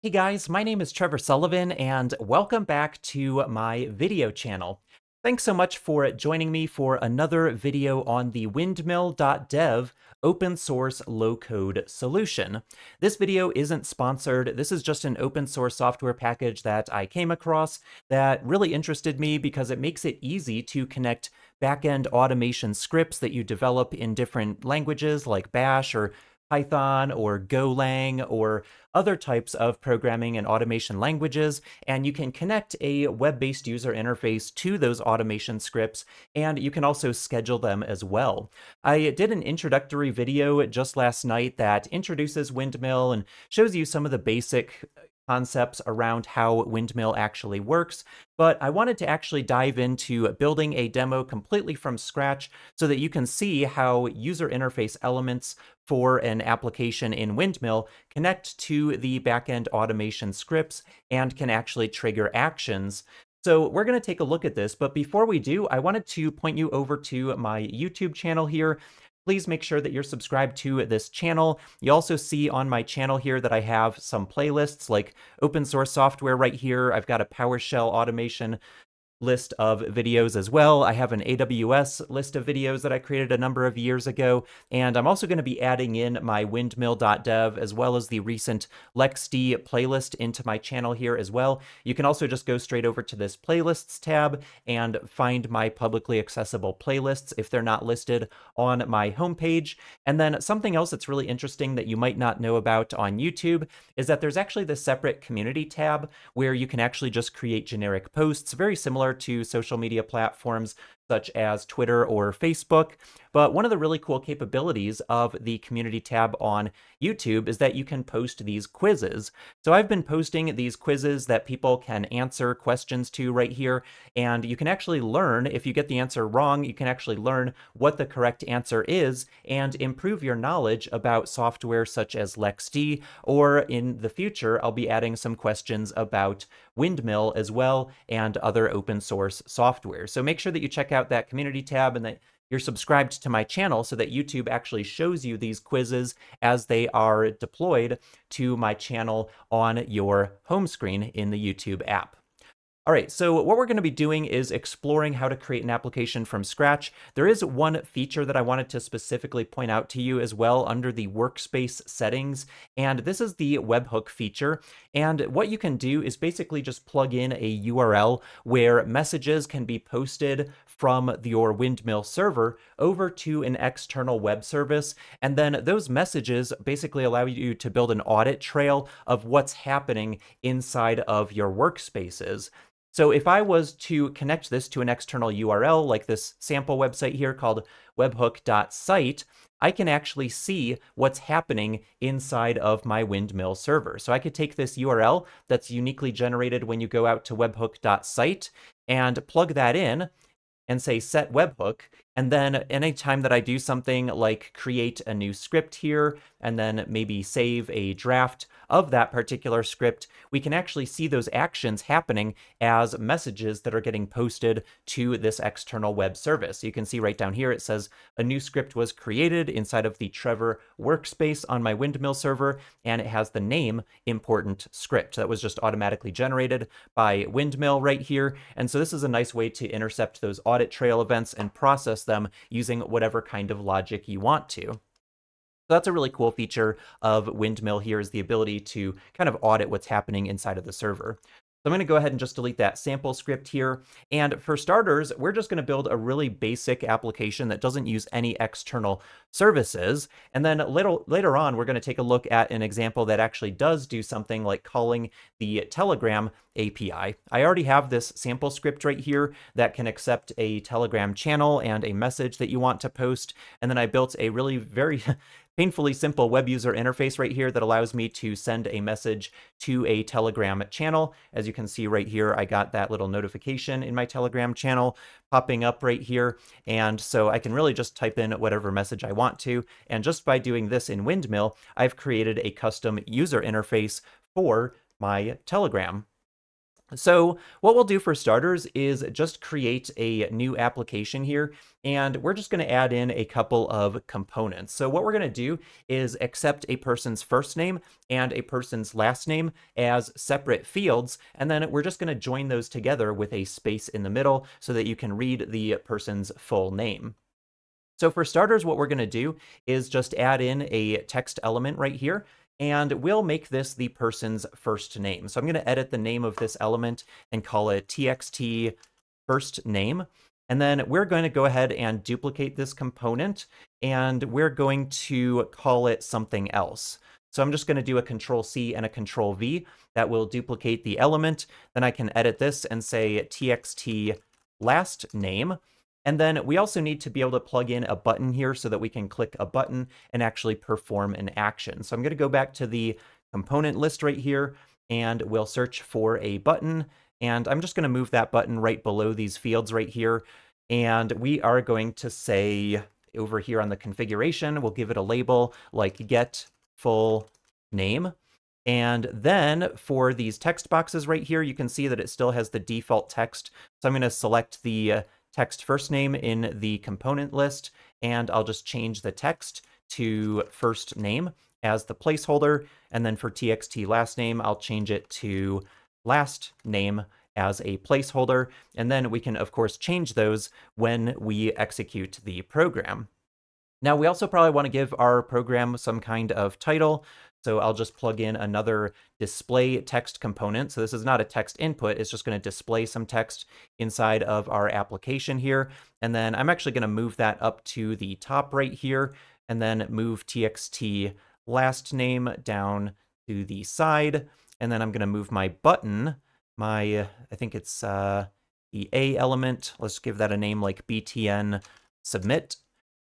Hey guys, my name is Trevor Sullivan and welcome back to my video channel. Thanks so much for joining me for another video on the windmill.dev open source low code solution. This video isn't sponsored. This is just an open source software package that I came across that really interested me because it makes it easy to connect backend automation scripts that you develop in different languages like Bash or Python or Golang or other types of programming and automation languages, and you can connect a web-based user interface to those automation scripts, and you can also schedule them as well. I did an introductory video just last night that introduces Windmill and shows you some of the basic concepts around how Windmill actually works, but I wanted to actually dive into building a demo completely from scratch so that you can see how user interface elements for an application in Windmill connect to the backend automation scripts and can actually trigger actions. So we're going to take a look at this, but before we do, I wanted to point you over to my YouTube channel here please make sure that you're subscribed to this channel. You also see on my channel here that I have some playlists like open source software right here. I've got a PowerShell automation list of videos as well. I have an AWS list of videos that I created a number of years ago, and I'm also going to be adding in my windmill.dev as well as the recent LXD playlist into my channel here as well. You can also just go straight over to this playlists tab and find my publicly accessible playlists if they're not listed on my homepage. And then something else that's really interesting that you might not know about on YouTube is that there's actually this separate community tab where you can actually just create generic posts, very similar similar to social media platforms such as Twitter or Facebook. But one of the really cool capabilities of the community tab on YouTube is that you can post these quizzes. So I've been posting these quizzes that people can answer questions to right here, and you can actually learn, if you get the answer wrong, you can actually learn what the correct answer is and improve your knowledge about software such as LXD, or in the future, I'll be adding some questions about Windmill as well and other open source software. So make sure that you check out out that community tab and that you're subscribed to my channel so that YouTube actually shows you these quizzes as they are deployed to my channel on your home screen in the YouTube app. All right, so what we're going to be doing is exploring how to create an application from scratch. There is one feature that I wanted to specifically point out to you as well under the workspace settings, and this is the webhook feature. And what you can do is basically just plug in a URL where messages can be posted from your Windmill server over to an external web service. And then those messages basically allow you to build an audit trail of what's happening inside of your workspaces. So if I was to connect this to an external URL, like this sample website here called webhook.site, I can actually see what's happening inside of my Windmill server. So I could take this URL that's uniquely generated when you go out to webhook.site and plug that in and say set webhook. And then anytime that I do something like create a new script here, and then maybe save a draft of that particular script, we can actually see those actions happening as messages that are getting posted to this external web service. You can see right down here, it says a new script was created inside of the Trevor workspace on my Windmill server, and it has the name important script that was just automatically generated by Windmill right here. And so this is a nice way to intercept those audit trail events and process them using whatever kind of logic you want to. So that's a really cool feature of Windmill here is the ability to kind of audit what's happening inside of the server. So I'm going to go ahead and just delete that sample script here. And for starters, we're just going to build a really basic application that doesn't use any external services. And then later, later on, we're going to take a look at an example that actually does do something like calling the Telegram API. I already have this sample script right here that can accept a Telegram channel and a message that you want to post. And then I built a really very painfully simple web user interface right here that allows me to send a message to a Telegram channel. As you can see right here, I got that little notification in my Telegram channel popping up right here. And so I can really just type in whatever message I want to. And just by doing this in Windmill, I've created a custom user interface for my Telegram So what we'll do for starters is just create a new application here, and we're just going to add in a couple of components. So what we're going to do is accept a person's first name and a person's last name as separate fields, and then we're just going to join those together with a space in the middle so that you can read the person's full name. So for starters, what we're going to do is just add in a text element right here and we'll make this the person's first name. So I'm going to edit the name of this element and call it txt first name. And then we're going to go ahead and duplicate this component, and we're going to call it something else. So I'm just going to do a control C and a control V that will duplicate the element. Then I can edit this and say txt last name. And then we also need to be able to plug in a button here so that we can click a button and actually perform an action. So I'm going to go back to the component list right here, and we'll search for a button. And I'm just going to move that button right below these fields right here. And we are going to say over here on the configuration, we'll give it a label like get full name. And then for these text boxes right here, you can see that it still has the default text. So I'm going to select the text first name in the component list, and I'll just change the text to first name as the placeholder. And then for txt last name, I'll change it to last name as a placeholder. And then we can, of course, change those when we execute the program. Now, we also probably want to give our program some kind of title. So I'll just plug in another display text component. So this is not a text input, it's just going to display some text inside of our application here. And then I'm actually going to move that up to the top right here and then move txt last name down to the side. And then I'm going to move my button, my, I think it's uh, the A element. Let's give that a name like btn submit.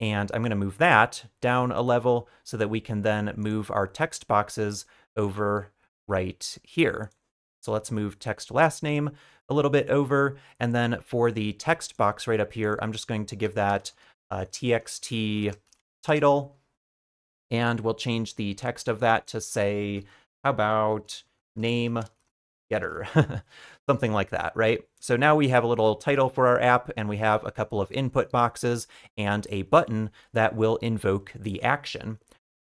And I'm going to move that down a level so that we can then move our text boxes over right here. So let's move text last name a little bit over. And then for the text box right up here, I'm just going to give that uh, a txt title. And we'll change the text of that to say, how about name getter, something like that, right? So now we have a little title for our app and we have a couple of input boxes and a button that will invoke the action.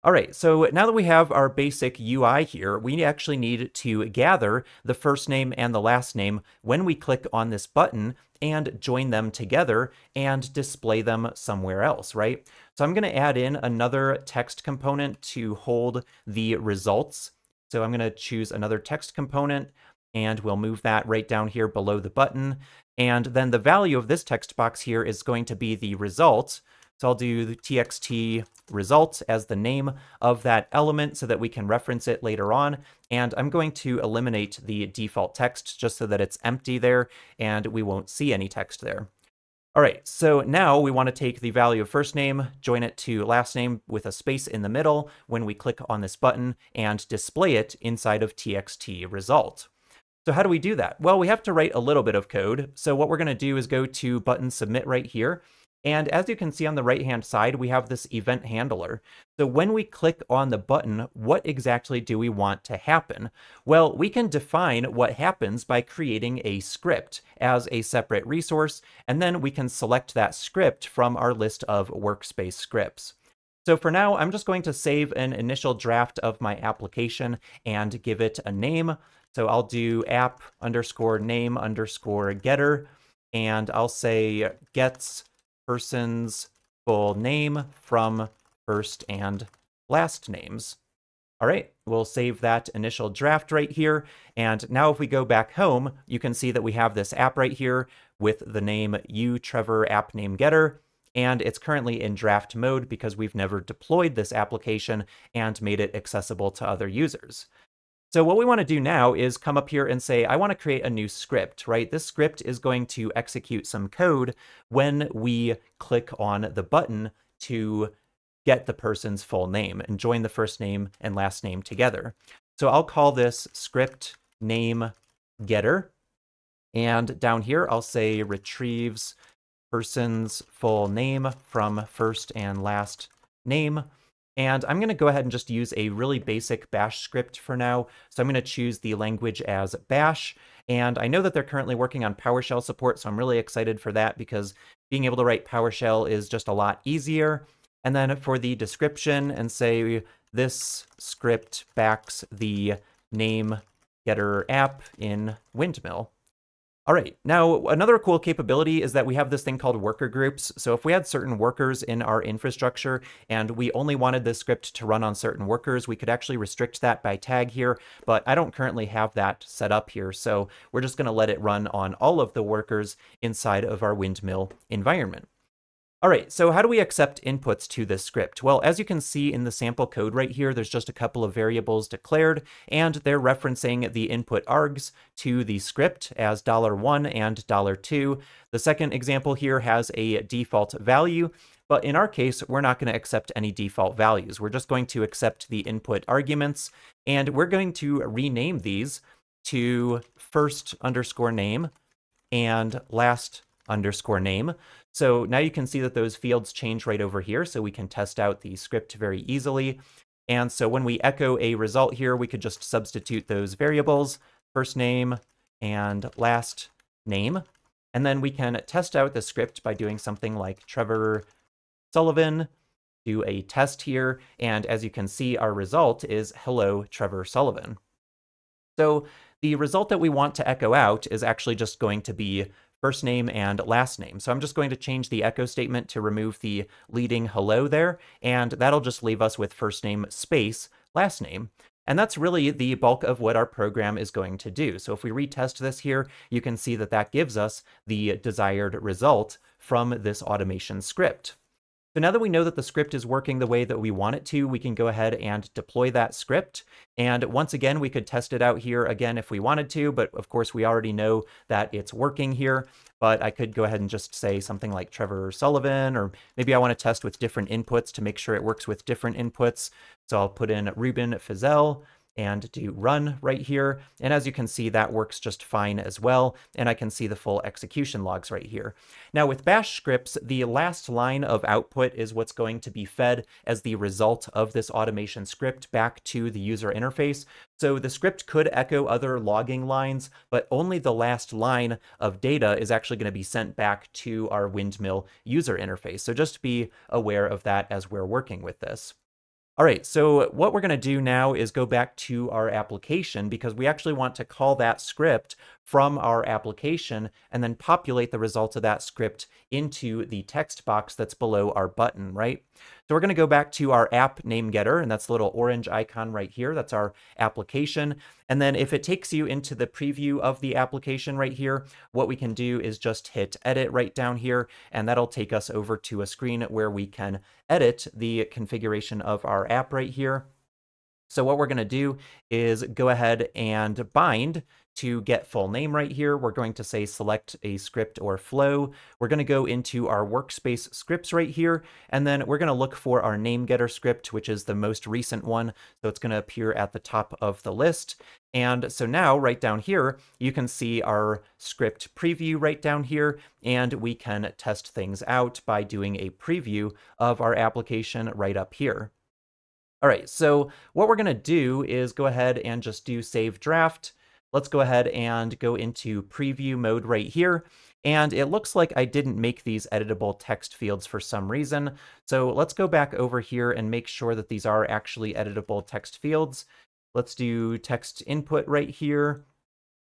All right, so now that we have our basic UI here, we actually need to gather the first name and the last name when we click on this button and join them together and display them somewhere else, right? So I'm gonna add in another text component to hold the results. So I'm gonna choose another text component and we'll move that right down here below the button. And then the value of this text box here is going to be the result. So I'll do the txt result as the name of that element so that we can reference it later on. And I'm going to eliminate the default text just so that it's empty there and we won't see any text there. All right, so now we want to take the value of first name, join it to last name with a space in the middle when we click on this button and display it inside of txt result. So how do we do that? Well, we have to write a little bit of code. So what we're going to do is go to button submit right here. And as you can see on the right-hand side, we have this event handler. So when we click on the button, what exactly do we want to happen? Well, we can define what happens by creating a script as a separate resource, and then we can select that script from our list of workspace scripts. So for now, I'm just going to save an initial draft of my application and give it a name. So I'll do app underscore name underscore getter, and I'll say gets person's full name from first and last names. All right, we'll save that initial draft right here. And now if we go back home, you can see that we have this app right here with the name u Trevor app name getter. And it's currently in draft mode because we've never deployed this application and made it accessible to other users. So what we want to do now is come up here and say, I want to create a new script, right? This script is going to execute some code when we click on the button to get the person's full name and join the first name and last name together. So I'll call this script name getter. And down here, I'll say retrieves person's full name from first and last name. And I'm going to go ahead and just use a really basic bash script for now. So I'm going to choose the language as bash. And I know that they're currently working on PowerShell support, so I'm really excited for that because being able to write PowerShell is just a lot easier. And then for the description and say this script backs the name getter app in Windmill. All right, now another cool capability is that we have this thing called worker groups. So if we had certain workers in our infrastructure and we only wanted this script to run on certain workers, we could actually restrict that by tag here, but I don't currently have that set up here. So we're just gonna let it run on all of the workers inside of our windmill environment. All right, so how do we accept inputs to this script? Well, as you can see in the sample code right here, there's just a couple of variables declared, and they're referencing the input args to the script as $1 and $2. The second example here has a default value, but in our case, we're not going to accept any default values. We're just going to accept the input arguments, and we're going to rename these to first underscore name and last underscore name. So now you can see that those fields change right over here, so we can test out the script very easily. And so when we echo a result here, we could just substitute those variables, first name and last name. And then we can test out the script by doing something like Trevor Sullivan, do a test here, and as you can see, our result is hello, Trevor Sullivan. So the result that we want to echo out is actually just going to be first name and last name. So I'm just going to change the echo statement to remove the leading hello there, and that'll just leave us with first name space last name. And that's really the bulk of what our program is going to do. So if we retest this here, you can see that that gives us the desired result from this automation script. So now that we know that the script is working the way that we want it to, we can go ahead and deploy that script. And once again, we could test it out here again if we wanted to, but of course we already know that it's working here. But I could go ahead and just say something like Trevor Sullivan, or maybe I want to test with different inputs to make sure it works with different inputs. So I'll put in Ruben Fizel, and do run right here. And as you can see, that works just fine as well. And I can see the full execution logs right here. Now with bash scripts, the last line of output is what's going to be fed as the result of this automation script back to the user interface. So the script could echo other logging lines, but only the last line of data is actually going to be sent back to our windmill user interface. So just be aware of that as we're working with this. All right, so what we're to do now is go back to our application because we actually want to call that script from our application and then populate the results of that script into the text box that's below our button, right? So we're going to go back to our app name getter, and that's the little orange icon right here. That's our application. And then if it takes you into the preview of the application right here, what we can do is just hit edit right down here, and that'll take us over to a screen where we can edit the configuration of our app right here. So what we're going to do is go ahead and bind to get full name right here, we're going to say select a script or flow. We're going to go into our workspace scripts right here, and then we're going to look for our name getter script, which is the most recent one. So it's going to appear at the top of the list. And so now right down here, you can see our script preview right down here, and we can test things out by doing a preview of our application right up here. All right, so what we're gonna do is go ahead and just do save draft. Let's go ahead and go into preview mode right here. And it looks like I didn't make these editable text fields for some reason. So let's go back over here and make sure that these are actually editable text fields. Let's do text input right here.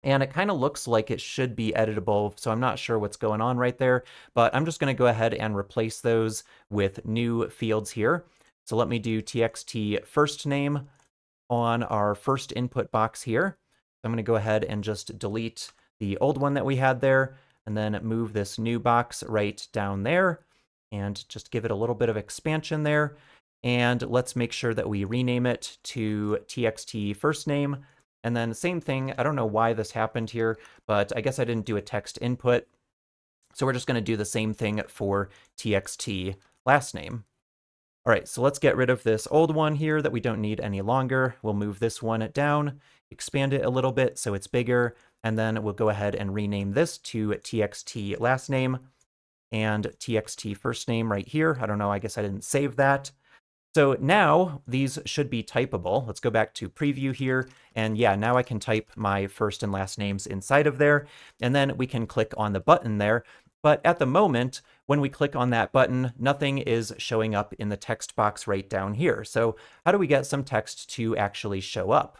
And it kind of looks like it should be editable, so I'm not sure what's going on right there, but I'm just going to go ahead and replace those with new fields here. So let me do txt first name on our first input box here. I'm going to go ahead and just delete the old one that we had there and then move this new box right down there and just give it a little bit of expansion there. And let's make sure that we rename it to txt first name. And then same thing, I don't know why this happened here, but I guess I didn't do a text input. So we're just going to do the same thing for txt last name. All right, so let's get rid of this old one here that we don't need any longer. We'll move this one down, expand it a little bit so it's bigger, and then we'll go ahead and rename this to txt last name and txt first name right here. I don't know, I guess I didn't save that. So now these should be typable. Let's go back to preview here. And yeah, now I can type my first and last names inside of there. And then we can click on the button there. But at the moment, when we click on that button, nothing is showing up in the text box right down here. So how do we get some text to actually show up?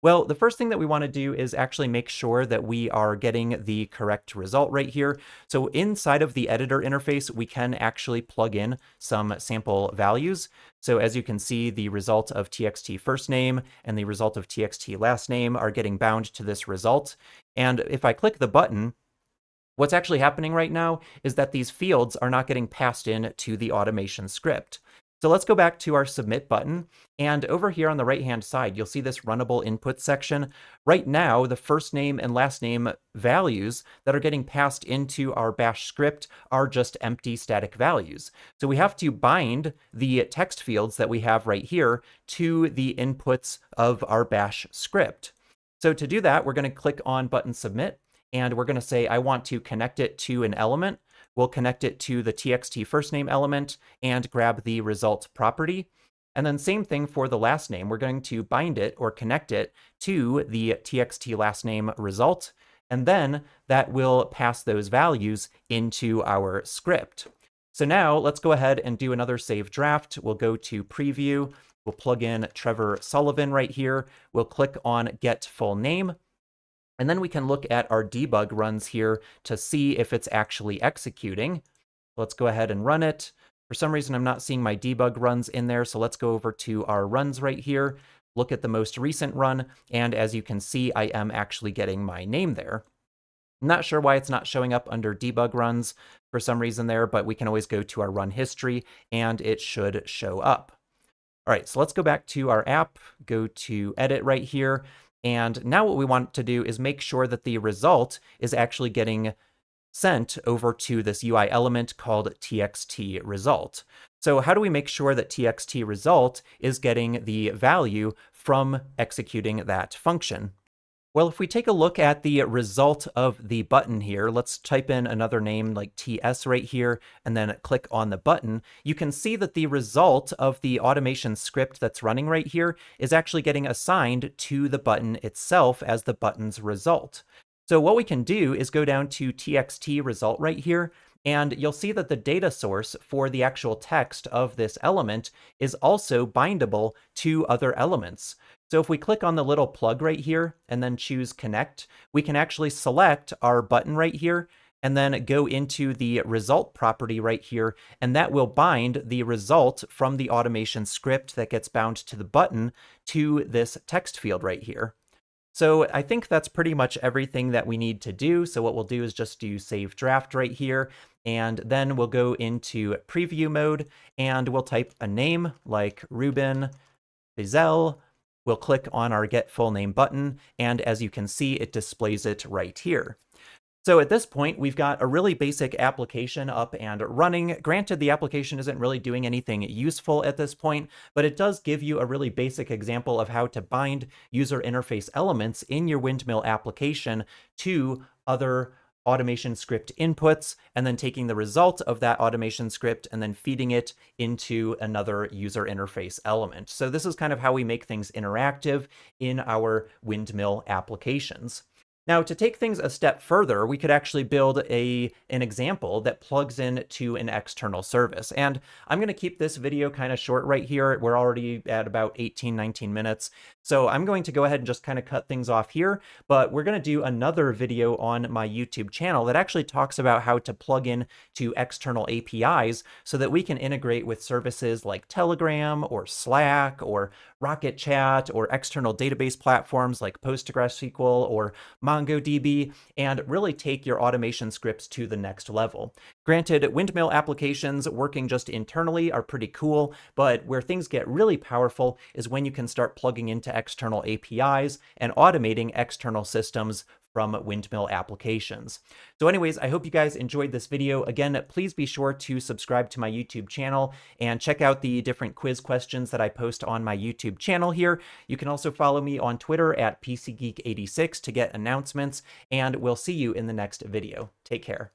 Well, the first thing that we want to do is actually make sure that we are getting the correct result right here. So inside of the editor interface, we can actually plug in some sample values. So as you can see, the result of txt first name and the result of txt last name are getting bound to this result. And if I click the button, What's actually happening right now is that these fields are not getting passed in to the automation script. So let's go back to our submit button. And over here on the right-hand side, you'll see this runnable input section. Right now, the first name and last name values that are getting passed into our bash script are just empty static values. So we have to bind the text fields that we have right here to the inputs of our bash script. So to do that, we're going to click on button submit and we're going to say I want to connect it to an element. We'll connect it to the txt first name element and grab the result property. And then same thing for the last name. We're going to bind it or connect it to the txt last name result. And then that will pass those values into our script. So now let's go ahead and do another save draft. We'll go to preview. We'll plug in Trevor Sullivan right here. We'll click on get full name. And then we can look at our debug runs here to see if it's actually executing. Let's go ahead and run it. For some reason, I'm not seeing my debug runs in there, so let's go over to our runs right here, look at the most recent run, and as you can see, I am actually getting my name there. I'm not sure why it's not showing up under debug runs for some reason there, but we can always go to our run history, and it should show up. All right, so let's go back to our app, go to edit right here, and now what we want to do is make sure that the result is actually getting sent over to this UI element called txt result. So how do we make sure that txt result is getting the value from executing that function? Well, if we take a look at the result of the button here, let's type in another name like TS right here, and then click on the button, you can see that the result of the automation script that's running right here is actually getting assigned to the button itself as the button's result. So what we can do is go down to txt result right here, and you'll see that the data source for the actual text of this element is also bindable to other elements. So if we click on the little plug right here and then choose connect, we can actually select our button right here and then go into the result property right here, and that will bind the result from the automation script that gets bound to the button to this text field right here. So I think that's pretty much everything that we need to do. So what we'll do is just do save draft right here, and then we'll go into preview mode, and we'll type a name like Ruben Bizel, We'll click on our Get Full Name button, and as you can see, it displays it right here. So at this point, we've got a really basic application up and running. Granted, the application isn't really doing anything useful at this point, but it does give you a really basic example of how to bind user interface elements in your Windmill application to other automation script inputs, and then taking the result of that automation script and then feeding it into another user interface element. So this is kind of how we make things interactive in our windmill applications. Now, to take things a step further, we could actually build a an example that plugs in to an external service. And I'm going to keep this video kind of short right here. We're already at about 18, 19 minutes. So I'm going to go ahead and just kind of cut things off here, but we're going to do another video on my YouTube channel that actually talks about how to plug in to external APIs so that we can integrate with services like Telegram or Slack or Rocket Chat or external database platforms like PostgreSQL or MongoDB and really take your automation scripts to the next level. Granted, windmill applications working just internally are pretty cool, but where things get really powerful is when you can start plugging into external APIs and automating external systems from Windmill applications. So anyways, I hope you guys enjoyed this video. Again, please be sure to subscribe to my YouTube channel and check out the different quiz questions that I post on my YouTube channel here. You can also follow me on Twitter at PCGeek86 to get announcements, and we'll see you in the next video. Take care.